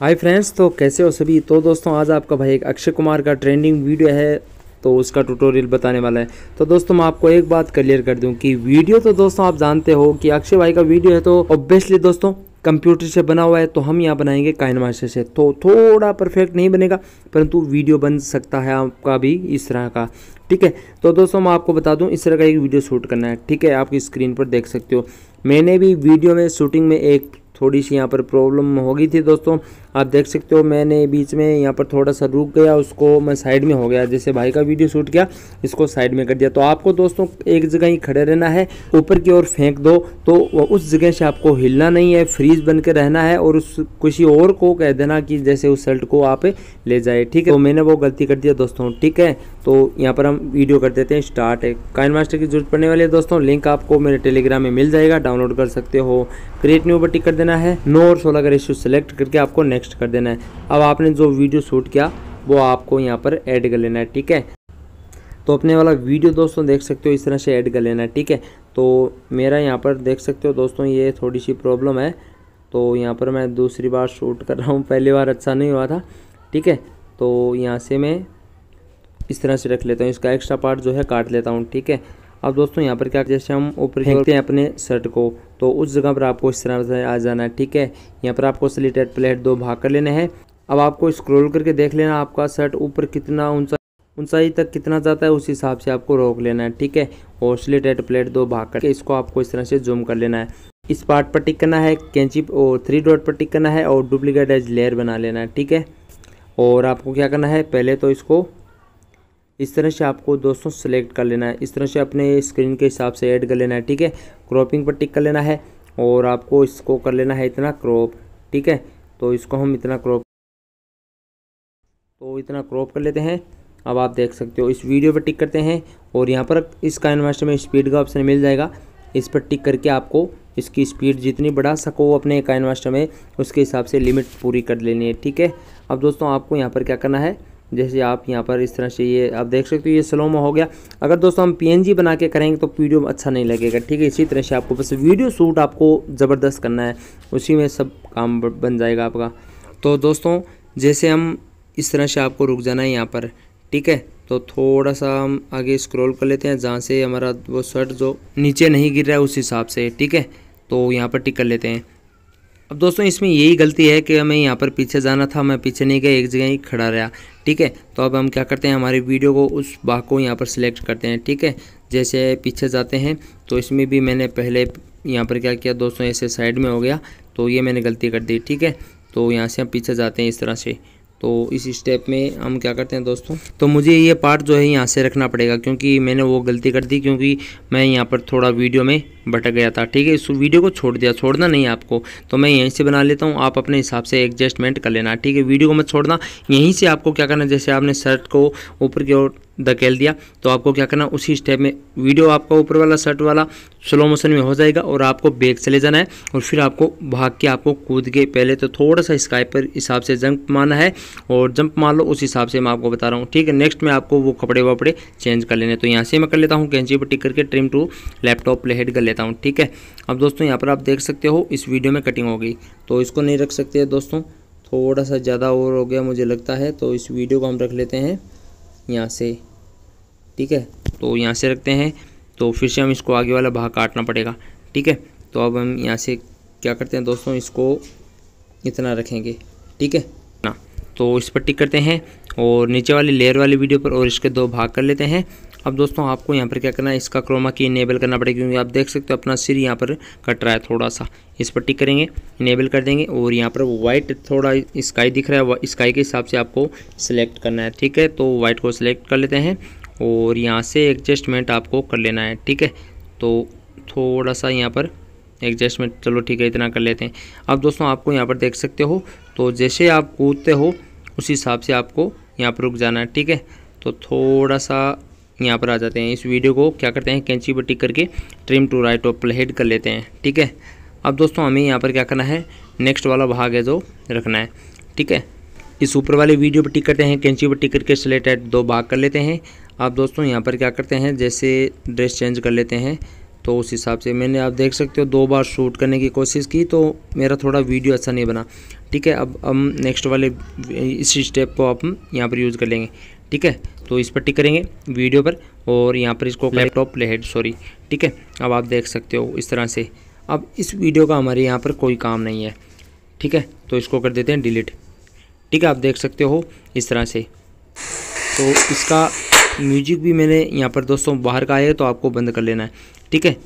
Hi friends तो कैसे हो सभी? तो दोस्तों, आज आपका भाई एक अक्षय कुमार का ट्रेंडिंग वीडियो है तो उसका ट्यूटोरियल बताने वाला है। तो दोस्तों, मैं आपको एक बात क्लियर कर दूँ कि वीडियो तो दोस्तों, आप जानते हो कि अक्षय भाई का वीडियो है तो ऑब्वियसली दोस्तों कंप्यूटर से बना हुआ है तो हम यहाँ बनाएँगे काइन मास्टर से। तो थोड़ा परफेक्ट नहीं बनेगा, परंतु वीडियो बन सकता है आपका भी इस तरह का। ठीक है? तो दोस्तों, मैं आपको बता दूँ, इस तरह का एक वीडियो शूट करना है। ठीक है? आपकी स्क्रीन पर देख सकते हो। मैंने भी वीडियो में शूटिंग में एक थोड़ी सी यहाँ पर प्रॉब्लम हो गई थी दोस्तों। आप देख सकते हो मैंने बीच में यहाँ पर थोड़ा सा रुक गया, उसको मैं साइड में हो गया। जैसे भाई का वीडियो शूट किया, इसको साइड में कर दिया। तो आपको दोस्तों एक जगह ही खड़े रहना है, ऊपर की ओर फेंक दो। तो उस जगह से आपको हिलना नहीं है फ्रीज बन के रहना है और उस किसी और को कह देना कि जैसे उस शर्ट को आप ले जाए। ठीक है? तो मैंने वो गलती कर दिया दोस्तों। ठीक है? तो यहाँ पर हम वीडियो कर देते हैं, स्टार्ट है। काइन मास्टर की ज़रूरत पड़ने वाली है दोस्तों, लिंक आपको मेरे टेलीग्राम में मिल जाएगा, डाउनलोड कर सकते हो। क्रिएट न्यू बटी कर देना है, नो और सोलह का रेशियो सेलेक्ट करके आपको नेक्स्ट कर देना है। अब आपने जो वीडियो शूट किया, वो आपको यहाँ पर ऐड कर लेना है, ठीक है? तो अपने वाला वीडियो दोस्तों देख सकते हो, इस तरह से ऐड कर लेना है, ठीक है? तो मेरा यहाँ पर देख सकते हो दोस्तों, ये थोड़ी सी प्रॉब्लम है। तो यहाँ पर मैं दूसरी बार शूट कर रहा हूँ, पहली बार अच्छा नहीं हुआ था, ठीक है? तो यहाँ से मैं इस तरह से रख लेता हूँ इसका एक्स्ट्रा पार्ट जो है काट लेता हूँ ठीक है? अब दोस्तों यहाँ पर क्या जैसे हम ऊपर फेंकते हैं अपने शर्ट को तो उस जगह पर आपको इस तरह से आ जाना है ठीक है? यहाँ पर आपको स्लिटेड प्लेट दो भाग कर लेने हैं। अब आपको स्क्रॉल करके देख लेना आपका शर्ट ऊपर कितना ऊँचा ऊंचाई तक कितना जाता है उस हिसाब से आपको रोक लेना है ठीक है? और स्लिटेड प्लेट दो भाग करके इसको आपको इस तरह से जूम कर लेना है। इस पार्ट पर टिक करना है कैंची और थ्री डॉट पर टिक करना है और डुप्लीकेट एज लेयर बना लेना है ठीक है? और आपको क्या करना है पहले तो इसको इस तरह से आपको दोस्तों सेलेक्ट कर लेना है। इस तरह से अपने स्क्रीन के हिसाब से ऐड कर लेना है, ठीक है? क्रॉपिंग पर टिक कर लेना है और आपको इसको कर लेना है इतना क्रॉप ठीक है? तो इसको हम इतना क्रॉप तो इतना क्रॉप कर लेते हैं। अब आप देख सकते हो, इस वीडियो पर टिक करते हैं और यहाँ पर इस काइन में स्पीड का ऑप्शन मिल जाएगा। इस पर टिक करके आपको इसकी स्पीड जितनी बढ़ा सको अपने काइन में, उसके हिसाब से लिमिट पूरी कर लेनी है, ठीक है? अब दोस्तों आपको यहाँ पर क्या करना है? जैसे आप यहाँ पर इस तरह से ये, आप देख सकते हो ये स्लो हो गया। अगर दोस्तों हम पीएनजी बना के करेंगे तो वीडियो अच्छा नहीं लगेगा, ठीक है? इसी तरह से आपको बस वीडियो शूट आपको ज़बरदस्त करना है, उसी में सब काम बन जाएगा आपका। तो दोस्तों, जैसे हम इस तरह से आपको रुक जाना है यहाँ पर, ठीक है? तो थोड़ा सा हम आगे स्क्रॉल कर लेते हैं, जहाँ से हमारा वो शर्ट जो नीचे नहीं गिर रहा है, उस हिसाब से, ठीक है? तो यहाँ पर टिक कर लेते हैं। अब दोस्तों, इसमें यही गलती है कि हमें यहाँ पर पीछे जाना था, मैं पीछे नहीं गया, एक जगह ही खड़ा रहा। ठीक है? तो अब हम क्या करते हैं? हमारी वीडियो को उस भाग को यहाँ पर सिलेक्ट करते हैं, ठीक है? जैसे पीछे जाते हैं तो इसमें भी मैंने पहले यहाँ पर क्या किया? दोस्तों, ऐसे साइड में हो गया तो ये मैंने गलती कर दी, ठीक है? तो यहाँ से हम पीछे जाते हैं इस तरह से। तो इस स्टेप में हम क्या करते हैं दोस्तों? तो मुझे ये पार्ट जो है यहाँ से रखना पड़ेगा, क्योंकि मैंने वो गलती कर दी, क्योंकि मैं यहाँ पर थोड़ा वीडियो में भटक गया था, ठीक है? इस वीडियो को छोड़ दिया, छोड़ना नहीं आपको। तो मैं यहीं से बना लेता हूँ, आप अपने हिसाब से एडजस्टमेंट कर लेना, ठीक है? वीडियो को मत छोड़ना, यहीं से आपको क्या करना जैसे आपने शर्ट को ऊपर की ओर धकेल दिया तो आपको क्या करना उसी स्टेप में वीडियो आपका ऊपर वाला शर्ट वाला स्लो मोशन में हो जाएगा और आपको बैग चले जाना है और फिर आपको भाग के आपको कूद के पहले तो थोड़ा सा स्काई पर हिसाब से जंप मारना है और जंप मार लो, उस हिसाब से मैं आपको बता रहा हूँ, ठीक है? नेक्स्ट में आपको वो कपड़े वपड़े चेंज कर लेने तो यहाँ से मैं कर लेता हूँ कैंची पर टिक करके ट्रिम टू लैपटॉप प्ले कर लेता हूँ, ठीक है? अब दोस्तों, यहाँ पर आप देख सकते हो, इस वीडियो में कटिंग हो गई। तो इसको नहीं रख सकते दोस्तों, थोड़ा सा ज़्यादा और हो गया मुझे लगता है तो इस वीडियो को हम रख लेते हैं यहाँ से, ठीक है? तो यहाँ से रखते हैं तो फिर से हम इसको आगे वाला भाग काटना पड़ेगा, ठीक है? तो अब हम यहाँ से क्या करते हैं दोस्तों, इसको इतना रखेंगे, ठीक है? ना तो इस पर टिक करते हैं, और नीचे वाली लेयर वाली वीडियो पर और इसके दो भाग कर लेते हैं अब दोस्तों आपको यहाँ पर क्या करना है? इसका क्रोमा की इनेबल करना पड़ेगा क्योंकि आप देख सकते हो अपना सिर यहाँ पर कट रहा है थोड़ा सा इस पर टिक करेंगे इनेबल कर देंगे और यहाँ पर वाइट थोड़ा स्काई दिख रहा है स्काई के हिसाब से आपको सिलेक्ट करना है, ठीक है? तो वाइट को सिलेक्ट कर लेते हैं और यहाँ से एडजस्टमेंट आपको कर लेना है, ठीक है? तो थोड़ा सा यहाँ पर एडजस्टमेंट चलो ठीक है, इतना कर लेते हैं। अब दोस्तों आपको यहाँ पर देख सकते हो तो जैसे आप कूदते हो, उस हिसाब से आपको यहाँ पर रुक जाना है, ठीक है? तो थोड़ा सा यहाँ पर आ जाते हैं। इस वीडियो को क्या करते हैं, कैंची पर टिक करके ट्रिम टू राइट और प्ले हेड कर लेते हैं, ठीक है? अब दोस्तों, हमें यहाँ पर क्या करना है? नेक्स्ट वाला भाग है जो रखना है, ठीक है? इस ऊपर वाले वीडियो पर टिक करते हैं, कैंची पर टिक करके सिलेक्टेड दो भाग कर लेते हैं। आप दोस्तों, यहाँ पर क्या करते हैं, जैसे ड्रेस चेंज कर लेते हैं तो उस हिसाब से मैंने, आप देख सकते हो, दो बार शूट करने की कोशिश की तो मेरा थोड़ा वीडियो अच्छा नहीं बना, ठीक है? अब हम नेक्स्ट वाले, इस स्टेप को आप यहाँ पर यूज़ कर लेंगे, ठीक है? तो इस पर टिक करेंगे वीडियो पर और यहाँ पर इसको लैपटॉप प्ले हेड सॉरी ठीक है? अब आप देख सकते हो इस तरह से। अब इस वीडियो का हमारे यहाँ पर कोई काम नहीं है ठीक है? तो इसको कर देते हैं डिलीट ठीक है? आप देख सकते हो इस तरह से। तो इसका म्यूज़िक भी मैंने यहाँ पर दोस्तों बाहर का आया है तो आपको बंद कर लेना है ठीक है?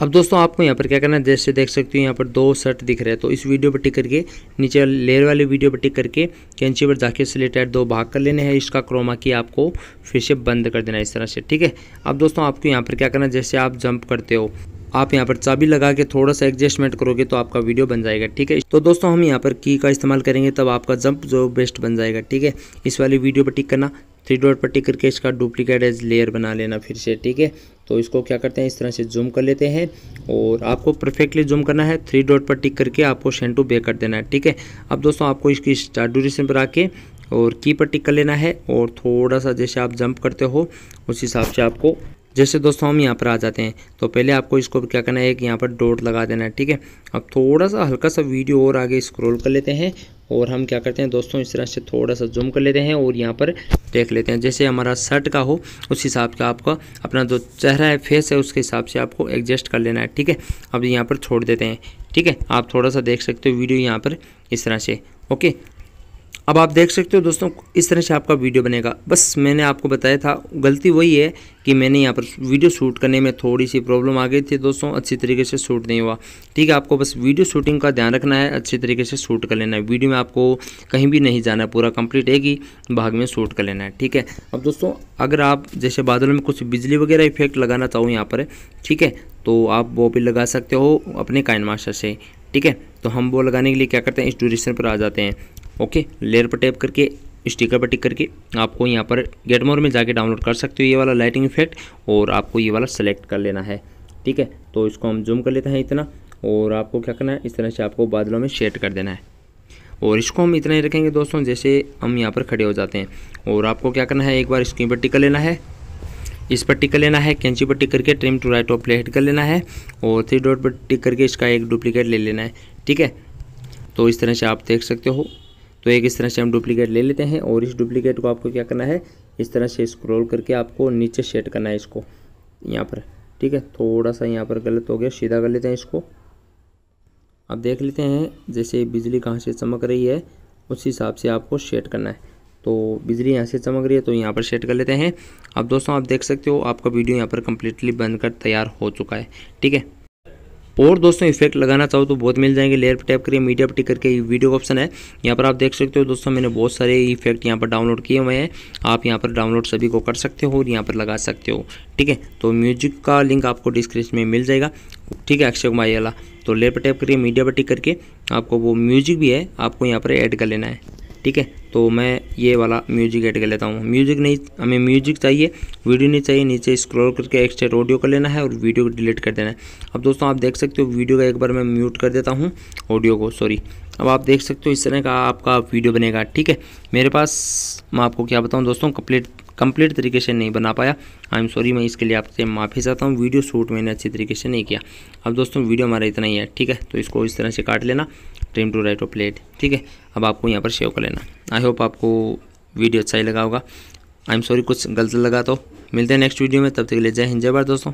अब दोस्तों आपको यहाँ पर क्या करना है? जैसे देख सकते हो यहाँ पर दो शर्ट दिख रहे हैं। तो इस वीडियो पर टिक करके, नीचे लेयर वाले वीडियो पर टिक करके, कैंची पर जाके सिलेक्टेड दो भाग कर लेने हैं। इसका क्रोमा की आपको फिर से बंद कर देना है इस तरह से, ठीक है? अब दोस्तों आपको यहाँ पर क्या करना है? जैसे आप जंप करते हो, आप यहाँ पर चाबी लगा के थोड़ा सा एडजस्टमेंट करोगे तो आपका वीडियो बन जाएगा, ठीक है? तो दोस्तों हम यहाँ पर की का इस्तेमाल करेंगे तब आपका जंप जो बेस्ट बन जाएगा, ठीक है? इस वाली वीडियो पर टिक करना। थ्री डॉट पर टिक करके इसका डुप्लीकेट एज लेयर बना लेना फिर से, ठीक है? तो इसको क्या करते हैं? इस तरह से जूम कर लेते हैं और आपको परफेक्टली जूम करना है। थ्री डॉट पर टिक करके आपको शेन टू कर देना है, ठीक है? अब दोस्तों, आपको इसकी स्टार्ट ड्यूरेशन पर आके और की पर टिक कर लेना है और थोड़ा सा जैसे आप जंप करते हो, उस हिसाब से आपको जैसे दोस्तों हम यहाँ पर आ जाते हैं तो पहले आपको इसको क्या करना है, एक यहाँ पर डॉट लगा देना है, ठीक है? अब थोड़ा सा हल्का सा वीडियो और आगे स्क्रॉल कर लेते हैं और हम क्या करते हैं दोस्तों, इस तरह से थोड़ा सा जूम कर लेते हैं और यहाँ पर देख लेते हैं। जैसे हमारा शर्ट का हो, उस हिसाब का आपका अपना जो चेहरा है फेस है, उसके हिसाब से आपको एडजस्ट कर लेना है, ठीक है? अब यहाँ पर छोड़ देते हैं, ठीक है? आप थोड़ा सा देख सकते हो वीडियो यहाँ पर इस तरह से ओके अब आप देख सकते हो दोस्तों, इस तरह से आपका वीडियो बनेगा। बस मैंने आपको बताया था, गलती वही है कि मैंने यहाँ पर वीडियो शूट करने में थोड़ी सी प्रॉब्लम आ गई थी दोस्तों, अच्छी तरीके से शूट नहीं हुआ। ठीक है, आपको बस वीडियो शूटिंग का ध्यान रखना है, अच्छी तरीके से शूट कर लेना है। वीडियो में आपको कहीं भी नहीं जाना, पूरा कंप्लीट एक ही भाग में शूट कर लेना है। ठीक है, अब दोस्तों, अगर आप जैसे बादलों में कुछ बिजली वगैरह इफ़ेक्ट लगाना चाहो यहाँ पर, ठीक है तो आप वो भी लगा सकते हो अपने काइन मास्टर से। ठीक है तो हम वो लगाने के लिए क्या करते हैं, इस ड्यूरेशन पर आ जाते हैं। ओके लेयर पर टैप करके स्टिकर पर टिक करके, आपको यहाँ पर गेट मोर में जाके डाउनलोड कर सकते हो ये वाला लाइटिंग इफ़ेक्ट और आपको ये वाला सेलेक्ट कर लेना है, ठीक है? तो इसको हम जूम कर लेते हैं इतना और आपको क्या करना है? इस तरह से आपको बादलों में शेड कर देना है। और इसको हम इतना ही रखेंगे दोस्तों, जैसे हम यहाँ पर खड़े हो जाते हैं। और आपको क्या करना है? एक बार स्क्रीन पर टिक लेना है। इस पर टिक लेना है, कैंची पर टिक करके trim to right of play कर लेना है और थ्री डॉट पर टिक करके इसका एक डुप्लीकेट ले लेना है, ठीक है? तो इस तरह से आप देख सकते हो। तो एक इस तरह से हम डुप्लीकेट ले लेते हैं और इस डुप्लीकेट को आपको क्या करना है? इस तरह से स्क्रॉल करके आपको नीचे सेट करना है इसको, यहाँ पर, ठीक है? थोड़ा सा यहाँ पर गलत हो गया, सीधा कर लेते हैं इसको। अब देख लेते हैं, जैसे बिजली कहाँ से चमक रही है, उस हिसाब से आपको सेट करना है। तो बिजली यहाँ से चमक रही है तो यहाँ पर सेट कर लेते हैं। अब दोस्तों, आप देख सकते हो, आपका वीडियो यहाँ पर कम्प्लीटली बनकर तैयार हो चुका है, ठीक है? और दोस्तों, इफ़ेक्ट लगाना चाहो तो बहुत मिल जाएँगे। लेयर पर टैप करिए, मीडिया पर टिक करके वीडियो ऑप्शन है। यहाँ पर आप देख सकते हो दोस्तों, मैंने बहुत सारे इफ़ेक्ट यहाँ पर डाउनलोड किए हुए हैं। आप यहाँ पर डाउनलोड सभी को कर सकते हो और यहाँ पर लगा सकते हो। ठीक है तो म्यूज़िक का लिंक आपको डिस्क्रिप्शन में मिल जाएगा। ठीक है, अक्षय कुमार वाला। तो लेयर पर टैप करिए, मीडिया पर टिक करके आपको वो म्यूज़िक भी है, आपको यहाँ पर ऐड कर लेना है। ठीक है तो मैं ये वाला म्यूज़िक ऐड कर लेता हूँ। म्यूज़िक नहीं, हमें म्यूज़िक चाहिए वीडियो नहीं चाहिए, नीचे स्क्रॉल करके एक्स्ट्रा ऑडियो कर लेना है और वीडियो को डिलीट कर देना है। अब दोस्तों, आप देख सकते हो वीडियो का एक बार मैं म्यूट कर देता हूँ ऑडियो को सॉरी अब आप देख सकते हो इस तरह का आपका वीडियो बनेगा, ठीक है? मेरे पास, मैं आपको क्या बताऊँ दोस्तों कंप्लीट कंप्लीट तरीके से नहीं बना पाया। आई एम सॉरी मैं इसके लिए आपसे माफ़ी चाहता हूँ। वीडियो शूट मैंने अच्छी तरीके से नहीं किया। अब दोस्तों वीडियो हमारा इतना ही है, ठीक है? तो इसको इस तरह से काट लेना। Trim to right of plate ठीक है? अब आपको यहाँ पर शेव कर लेना। आई होप आपको वीडियो अच्छा ही लगा होगा। आई एम सॉरी कुछ गलत लगा तो मिलते हैं नेक्स्ट वीडियो में। तब तक के लिए जय हिंद, जय भारत दोस्तों।